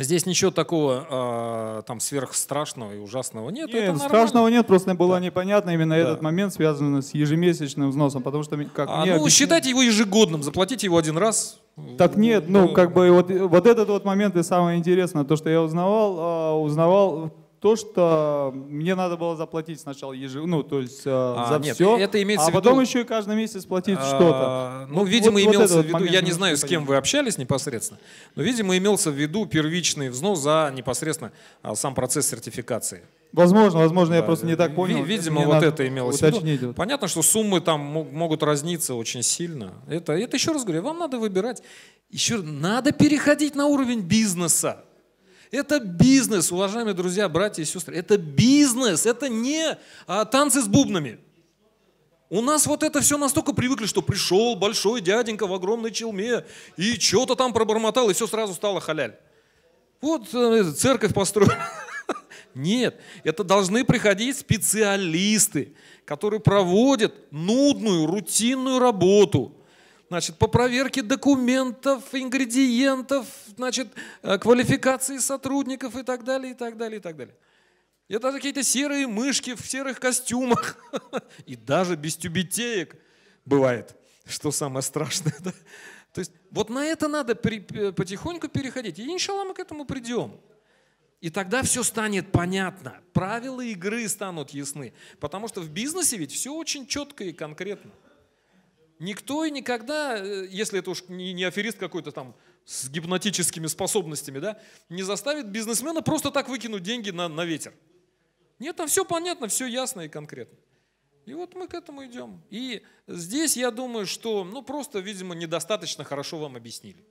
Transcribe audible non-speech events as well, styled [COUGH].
Здесь ничего такого э, там сверхстрашного и ужасного нет. Нет, это страшного нормально. нет, просто было Да. непонятно именно Да. этот момент, связанный с ежемесячным взносом, потому что как А, мне ну, объяснили- считайте его ежегодным, заплатите его один раз. Так нет, ну как бы вот, вот этот вот момент и самое интересное, то, что я узнавал, а, узнавал то, что мне надо было заплатить сначала ежи, ну то есть а, А, за нет, все, это имеется а в виду- потом еще и каждый месяц платить А, что-то. Ну, Вот- видимо, вот- вот имелся этот в виду, момент я не знаю, с кем вы общались непосредственно, но, видимо, имелся в виду первичный взнос за непосредственно а, сам процесс сертификации. Возможно, возможно, я Да, просто не так понял. Видимо, вот это имелось в виду. вот. Понятно, что суммы там мог- могут разниться очень сильно. Это, это еще раз говорю, вам надо выбирать. Еще надо переходить на уровень бизнеса. Это бизнес, уважаемые друзья, братья и сестры. Это бизнес, это не а, танцы с бубнами. У нас вот это все настолько привыкли, что пришел большой дяденька в огромной челме и что-то там пробормотал, и все сразу стало халяль. Вот э, церковь построена. [LAUGHS] Нет, это должны приходить специалисты, которые проводят нудную, рутинную работу. Значит, по проверке документов, ингредиентов, значит, э, квалификации сотрудников и так далее, и так далее, и так далее. Это какие-то серые мышки в серых костюмах. [LAUGHS] И даже без тюбетеек бывает, что самое страшное. [LAUGHS] да. То есть вот на это надо при- э, потихоньку переходить. И иншалла мы к этому придем. И тогда все станет понятно. Правила игры станут ясны. Потому что в бизнесе ведь все очень четко и конкретно. Никто и никогда, э, если это уж не, аферист какой-то там с гипнотическими способностями, да, не заставит бизнесмена просто так выкинуть деньги на, на ветер. Нет, там все понятно, все ясно и конкретно. И вот мы к этому идем. И здесь я думаю, что ну просто, видимо, недостаточно хорошо вам объяснили.